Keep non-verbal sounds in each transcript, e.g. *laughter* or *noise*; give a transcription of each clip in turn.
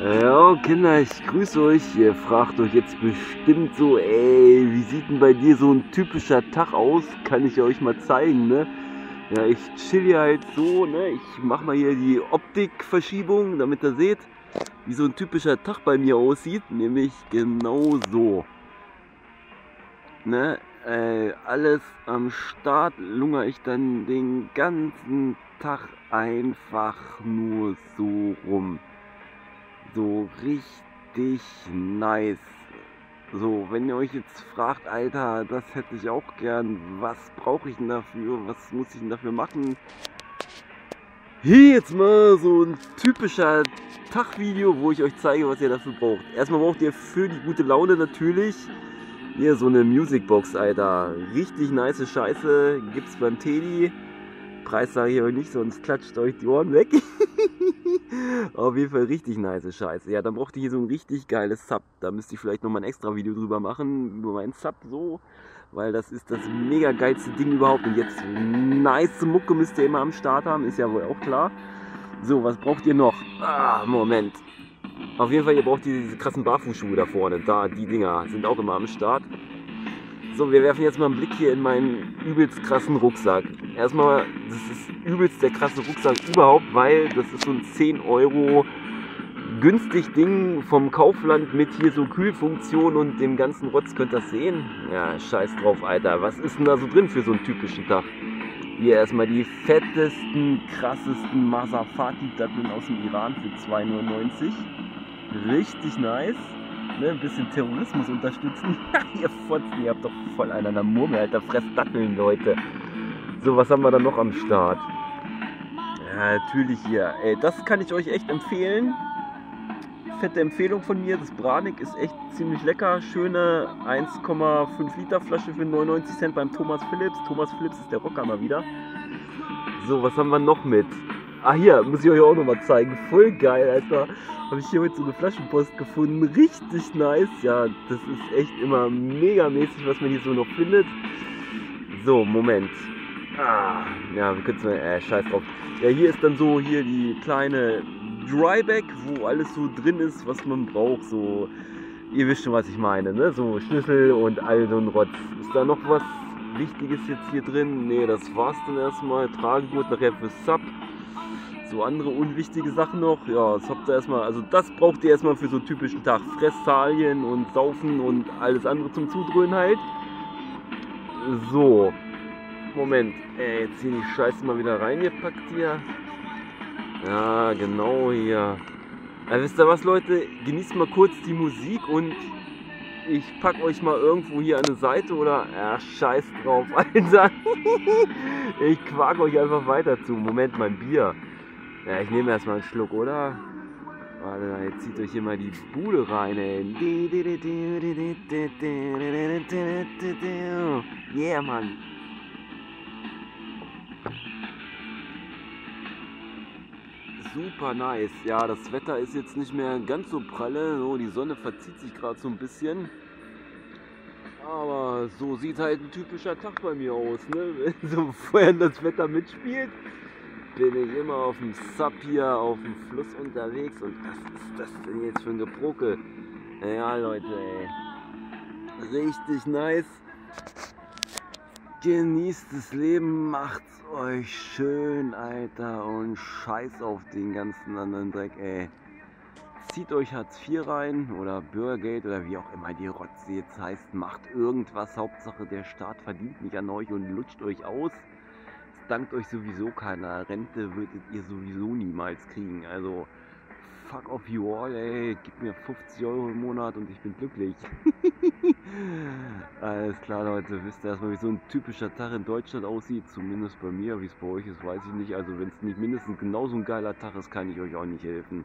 Ja, Kinder, ich grüße euch. Ihr fragt euch jetzt bestimmt so, ey, wie sieht denn bei dir so ein typischer Tag aus? Kann ich euch mal zeigen, ne? Ja, ich chill hier halt so, ne? Ich mach mal hier die Optikverschiebung, damit ihr seht, wie so ein typischer Tag bei mir aussieht. Nämlich genau so. Ne? Äh, alles am Start lungere ich dann den ganzen Tag einfach nur so rum so richtig nice. So, wenn ihr euch jetzt fragt, Alter, das hätte ich auch gern, was brauche ich denn dafür, was muss ich denn dafür machen? Hier jetzt mal so ein typischer Tagvideo, wo ich euch zeige, was ihr dafür braucht. Erstmal braucht ihr für die gute Laune natürlich hier so eine Musicbox, Alter. Richtig nice Scheiße, gibt's beim Teddy. Preis sage ich euch nicht, sonst klatscht euch die Ohren weg. *laughs* Auf jeden Fall richtig nice Scheiße. Ja, dann braucht ihr hier so ein richtig geiles Sub. Da müsst ihr vielleicht nochmal ein extra Video drüber machen, über meinen Sub so. Weil das ist das mega geilste Ding überhaupt. Und jetzt nice Mucke müsst ihr immer am Start haben, ist ja wohl auch klar. So, was braucht ihr noch? Ah, Moment. Auf jeden Fall, ihr braucht diese krassen Barfußschuhe da vorne. Da, die Dinger sind auch immer am Start. So, wir werfen jetzt mal einen Blick hier in meinen übelst krassen Rucksack. Erstmal, das ist übelst der krasse Rucksack überhaupt, weil das ist so ein 10 Euro günstig Ding vom Kaufland mit hier so Kühlfunktion und dem ganzen Rotz. Könnt ihr das sehen? Ja, scheiß drauf, Alter. Was ist denn da so drin für so einen typischen Tag? Hier erstmal die fettesten, krassesten Masafati-Datteln aus dem Iran für 2,99. Richtig nice ne, ein bisschen Terrorismus unterstützen. *laughs* ihr Fotzen, ihr habt doch voll einen an der Murmel, Alter, fress Datteln, Leute. So, was haben wir dann noch am Start? Ja, natürlich hier. Ey, das kann ich euch echt empfehlen. Fette Empfehlung von mir. Das Branik ist echt ziemlich lecker. Schöne 1,5 Liter Flasche für 99 Cent beim Thomas Philips. Thomas Philips ist der Rocker mal wieder. So, was haben wir noch mit? Ah, hier, muss ich euch auch nochmal zeigen. Voll geil, Alter. Habe ich hier heute so eine Flaschenpost gefunden. Richtig nice. Ja, das ist echt immer mega mäßig, was man hier so noch findet. So, Moment. Ah, ja, wir können es mal, äh, scheiß drauf. Ja, hier ist dann so hier die kleine Dryback, wo alles so drin ist, was man braucht. So, ihr wisst schon, was ich meine, ne? So Schlüssel und all so ein Rotz. Ist da noch was Wichtiges jetzt hier drin? Ne, das war's dann erstmal. Tragegurt nachher für Sub so andere unwichtige Sachen noch. Ja, das habt ihr erstmal, also das braucht ihr erstmal für so einen typischen Tag. Fressalien und Saufen und alles andere zum Zudröhnen halt. So. Moment, ey, jetzt hier die Scheiße mal wieder reingepackt hier. Ja, genau hier. Ja, wisst ihr was, Leute? Genießt mal kurz die Musik und ich pack euch mal irgendwo hier an eine Seite oder. Ja, scheiß drauf, *laughs* Alter. ich quak euch einfach weiter zu. Moment, mein Bier. Ja, ich nehme erstmal einen Schluck, oder? Warte, jetzt zieht euch hier mal die Bude rein, ey. Yeah, Mann. Super nice. Ja, das Wetter ist jetzt nicht mehr ganz so pralle. So, die Sonne verzieht sich gerade so ein bisschen. Aber so sieht halt ein typischer Tag bei mir aus, ne? Wenn so vorher das Wetter mitspielt bin ich immer auf dem Sub hier auf dem Fluss unterwegs und was ist das denn jetzt für ein Gebruckel? Ja Leute, ey. Richtig nice. Genießt das Leben, macht's euch schön, Alter, und scheiß auf den ganzen anderen Dreck, ey. Zieht euch Hartz IV rein oder Bürgergeld oder wie auch immer die Rotze jetzt heißt. Macht irgendwas, Hauptsache der Staat verdient nicht an euch und lutscht euch aus dankt euch sowieso keiner. Rente würdet ihr sowieso niemals kriegen. Also fuck off you all, ey. Gib mir 50 Euro im Monat und ich bin glücklich. *laughs* Alles klar, Leute. Wisst ihr erstmal, wie so ein typischer Tag in Deutschland aussieht? Zumindest bei mir. Wie es bei euch ist, weiß ich nicht. Also wenn es nicht mindestens genauso ein geiler Tag ist, kann ich euch auch nicht helfen.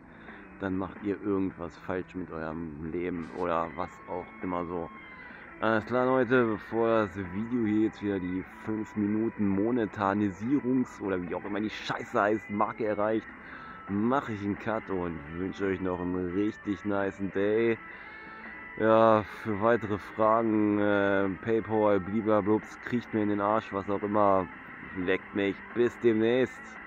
Dann macht ihr irgendwas falsch mit eurem Leben oder was auch immer so. Alles klar Leute, bevor das Video hier jetzt wieder die 5 Minuten Monetarisierungs- oder wie auch immer die Scheiße heißt, Marke erreicht, mache ich einen Cut und wünsche euch noch einen richtig nice Day. Ja, für weitere Fragen, äh, Paypal, bliblablubs, kriegt mir in den Arsch, was auch immer, leckt mich. Bis demnächst.